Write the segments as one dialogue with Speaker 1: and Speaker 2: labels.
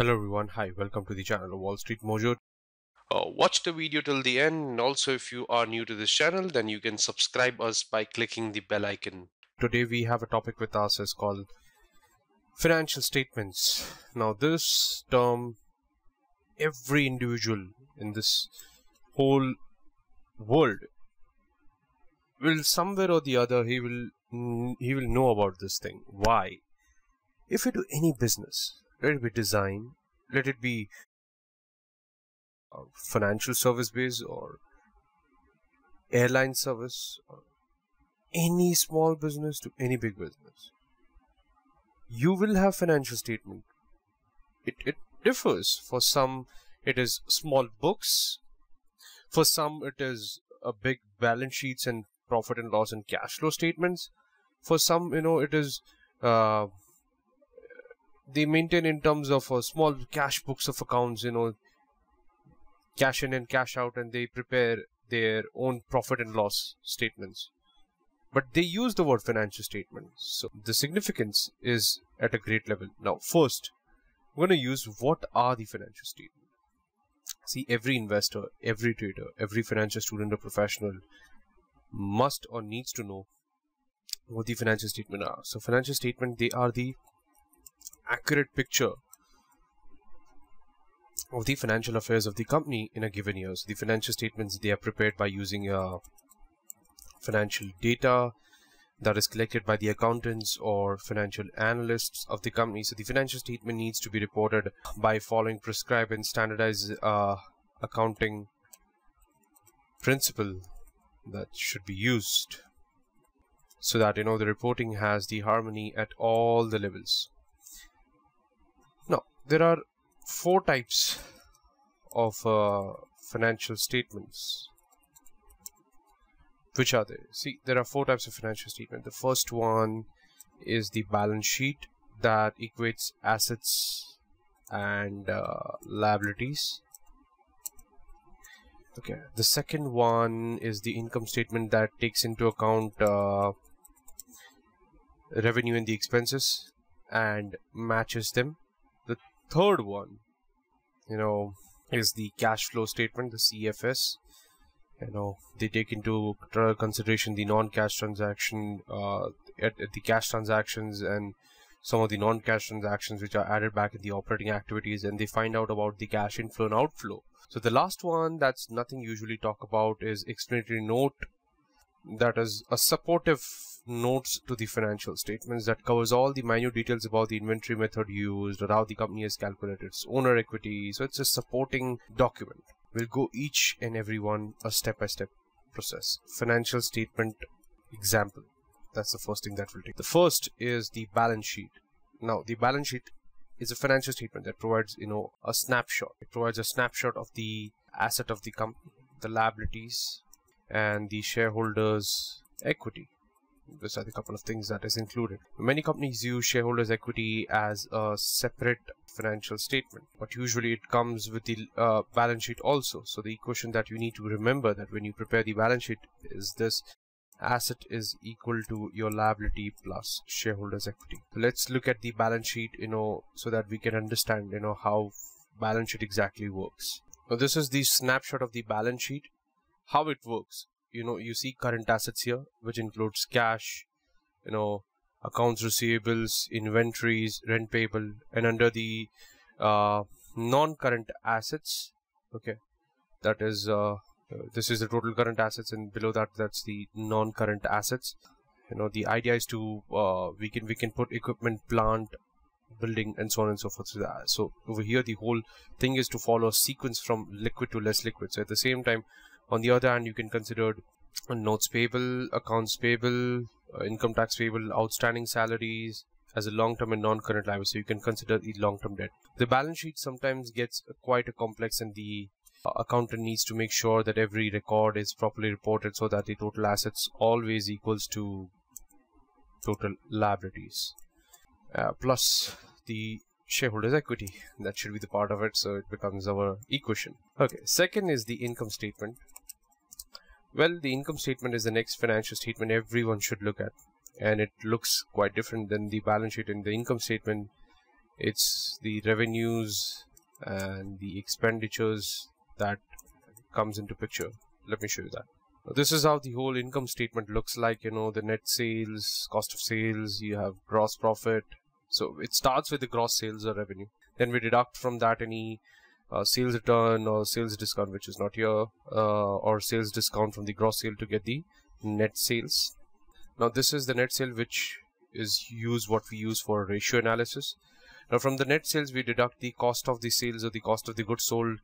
Speaker 1: Hello everyone, hi, welcome to the channel Wall Street Mojo.
Speaker 2: Uh, watch the video till the end and also if you are new to this channel then you can subscribe us by clicking the bell icon.
Speaker 1: Today we have a topic with us is called financial statements. Now this term every individual in this whole world will somewhere or the other he will he will know about this thing. Why? If you do any business, let it be design, let it be financial service base or airline service or any small business to any big business. You will have financial statement. It, it differs. For some it is small books. For some it is a big balance sheets and profit and loss and cash flow statements. For some you know it is uh, they maintain in terms of uh, small cash books of accounts you know cash in and cash out and they prepare their own profit and loss statements. But they use the word financial statement. So the significance is at a great level. Now first we're going to use what are the financial statements see every investor every trader every financial student or professional must or needs to know what the financial statement are. So financial statement they are the accurate picture of the financial affairs of the company in a given year. So the financial statements they are prepared by using uh, financial data that is collected by the accountants or financial analysts of the company. So the financial statement needs to be reported by following prescribed and standardized uh, accounting principle that should be used so that you know the reporting has the harmony at all the levels. There are four types of uh, financial statements. Which are there? See there are four types of financial statement. The first one is the balance sheet that equates assets and uh, liabilities. Okay. The second one is the income statement that takes into account uh, revenue and the expenses and matches them third one, you know, is the cash flow statement, the CFS. You know, they take into consideration the non-cash transaction, uh, at, at the cash transactions and some of the non-cash transactions which are added back in the operating activities and they find out about the cash inflow and outflow. So the last one that's nothing usually talk about is explanatory note that is a supportive notes to the financial statements that covers all the minute details about the inventory method used or how the company has calculated its owner equity. So it's a supporting document. We'll go each and every one a step-by-step -step process. Financial statement example. That's the first thing that we'll take. The first is the balance sheet. Now, the balance sheet is a financial statement that provides, you know, a snapshot. It provides a snapshot of the asset of the company, the liabilities, and the shareholders' equity these are the couple of things that is included. Many companies use shareholders equity as a separate financial statement, but usually it comes with the uh, balance sheet also. So the equation that you need to remember that when you prepare the balance sheet is this asset is equal to your liability plus shareholders equity. Let's look at the balance sheet, you know, so that we can understand, you know, how balance sheet exactly works. Now this is the snapshot of the balance sheet, how it works you know you see current assets here which includes cash you know accounts receivables inventories rent payable and under the uh, non-current assets okay that is uh, this is the total current assets and below that that's the non-current assets. You know the idea is to uh, we can we can put equipment plant building and so on and so forth. So, so over here the whole thing is to follow a sequence from liquid to less liquid. So at the same time on the other hand, you can consider notes payable, accounts payable, uh, income tax payable, outstanding salaries as a long-term and non-current liability. So you can consider the long-term debt. The balance sheet sometimes gets quite a complex and the uh, accountant needs to make sure that every record is properly reported so that the total assets always equals to total liabilities. Uh, plus the shareholders equity that should be the part of it so it becomes our equation okay second is the income statement well, the income statement is the next financial statement everyone should look at. And it looks quite different than the balance sheet. And the income statement it's the revenues and the expenditures that comes into picture. Let me show you that. This is how the whole income statement looks like you know the net sales cost of sales you have gross profit. So it starts with the gross sales or revenue. Then we deduct from that any uh, sales return or sales discount which is not here uh, or sales discount from the gross sale to get the net sales. Now this is the net sale which is use what we use for ratio analysis. Now from the net sales we deduct the cost of the sales or the cost of the goods sold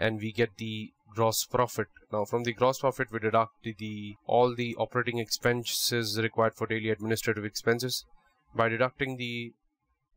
Speaker 1: and we get the gross profit. Now from the gross profit we deduct the, the all the operating expenses required for daily administrative expenses. By deducting the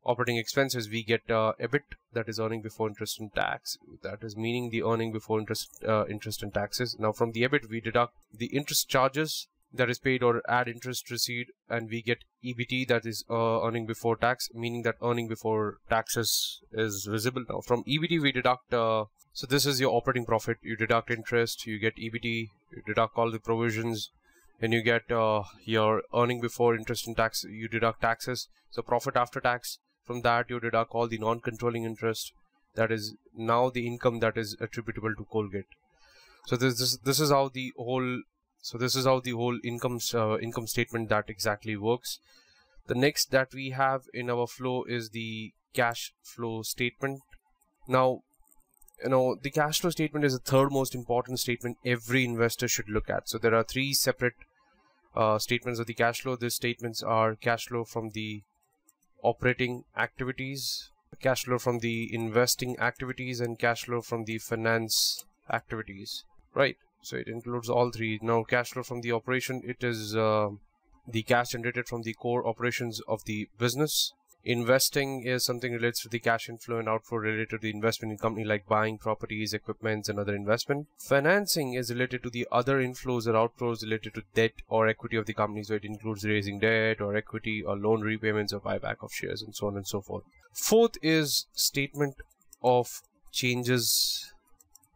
Speaker 1: operating expenses we get uh, EBIT that is earning before interest and tax. That is meaning the earning before interest uh, interest and taxes. Now from the EBIT we deduct the interest charges that is paid or add interest received and we get EBT that is uh, earning before tax meaning that earning before taxes is visible. Now from EBT we deduct uh, so this is your operating profit. You deduct interest you get EBT you deduct all the provisions and you get uh, your earning before interest and tax you deduct taxes. So profit after tax from that you deduct all the non-controlling interest that is now the income that is attributable to Colgate. So this this, this is how the whole so this is how the whole income uh, income statement that exactly works. The next that we have in our flow is the cash flow statement. Now you know the cash flow statement is the third most important statement every investor should look at. So there are three separate uh, statements of the cash flow. These statements are cash flow from the operating activities cash flow from the investing activities and cash flow from the finance activities right? So it includes all three. Now cash flow from the operation it is uh, the cash generated from the core operations of the business investing is something relates to the cash inflow and outflow related to the investment in company like buying properties equipments and other investment. Financing is related to the other inflows or outflows related to debt or equity of the company so it includes raising debt or equity or loan repayments or buyback of shares and so on and so forth. Fourth is statement of changes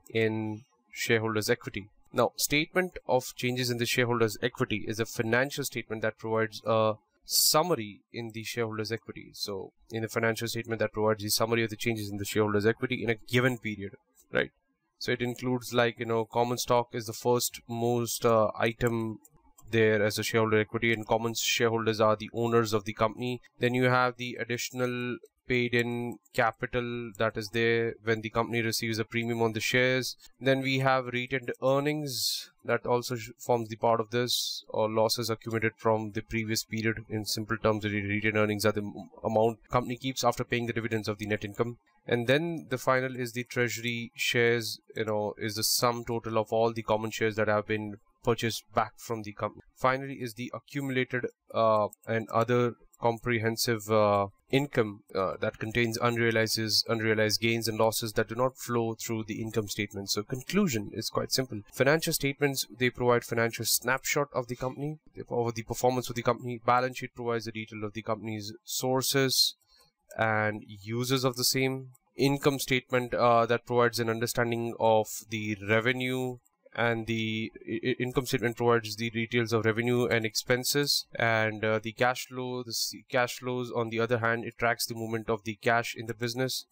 Speaker 1: in shareholders equity. Now, statement of changes in the shareholders' equity is a financial statement that provides a summary in the shareholders' equity. So, in the financial statement that provides the summary of the changes in the shareholders' equity in a given period, right? So it includes like you know, common stock is the first most uh, item there as a shareholder equity, and common shareholders are the owners of the company. Then you have the additional paid in capital that is there when the company receives a premium on the shares. Then we have retained earnings that also forms the part of this or losses accumulated from the previous period. In simple terms, the retained earnings are the amount company keeps after paying the dividends of the net income. And then the final is the treasury shares, you know, is the sum total of all the common shares that have been purchased back from the company. Finally, is the accumulated uh, and other comprehensive uh, income uh, that contains unrealized unrealized gains and losses that do not flow through the income statement. So conclusion is quite simple. Financial statements they provide financial snapshot of the company over the performance of the company balance sheet provides the detail of the company's sources and uses of the same income statement uh, that provides an understanding of the revenue and the income statement provides the details of revenue and expenses and uh, the cash flow the cash flows. On the other hand it tracks the movement of the cash in the business.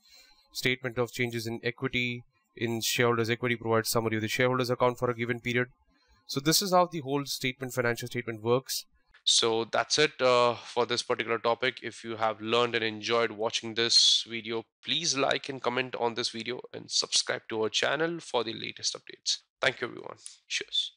Speaker 1: Statement of changes in equity in shareholders equity provides summary of the shareholders account for a given period. So this is how the whole statement financial statement works.
Speaker 2: So that's it uh, for this particular topic. If you have learned and enjoyed watching this video please like and comment on this video and subscribe to our channel for the latest updates thank you everyone. Cheers